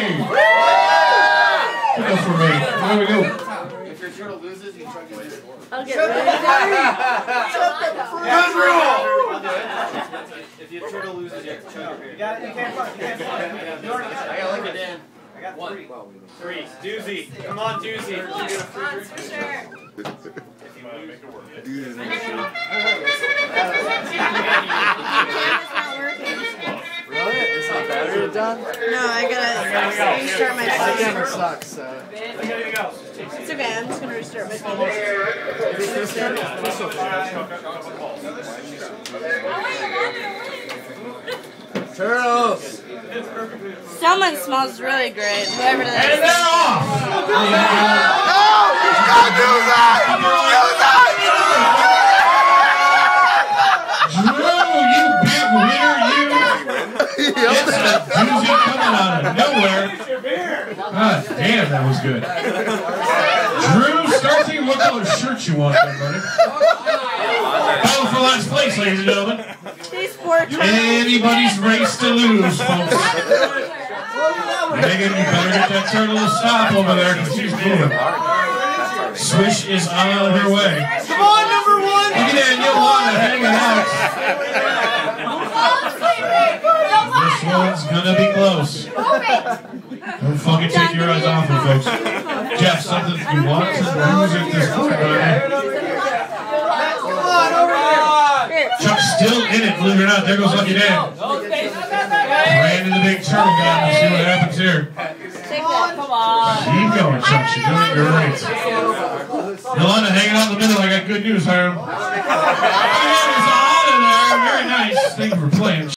Go for me. There we go. If your turtle loses, you try to get it. I'll get rid of it. Good rule! If your turtle loses, you have to chug your beer. You got it. You can't fuck. You can't fuck. You already got I gotta look it in. I got three. Three. Doozy. Come on, Doozy. for sure. Doozy, make it Really? Battery? No, I gotta restart my My phone. camera sucks, so. It's okay, I'm just gonna restart my phone. Turtles! Someone smells really great, whoever that And is. they're off. Drew, you big winner, you. It's a doozy coming out of nowhere. God damn, that was good. Drew, start thinking what color shirt you want there, buddy. Battle for last place, ladies and gentlemen. These poor. Anybody's race to lose, folks. Megan, you better get that turtle to stop over there because she's moving. Swish is on her way. Come on, number one. Look at that, Yolanda hanging out. This one's gonna be close. Don't fucking take your eyes off her, folks. Jeff, something you want to lose at this point, right? Come on, over here. Chuck's still in it, believe it or not. There goes Lucky Dan. Ran into the big turtle guy. We'll see what happens here. Come on. Keep going, Chuck. She's doing great. Yolanda hanging out in the middle. I got good news, Hiram. Is out of there. Very nice. Thank you for playing.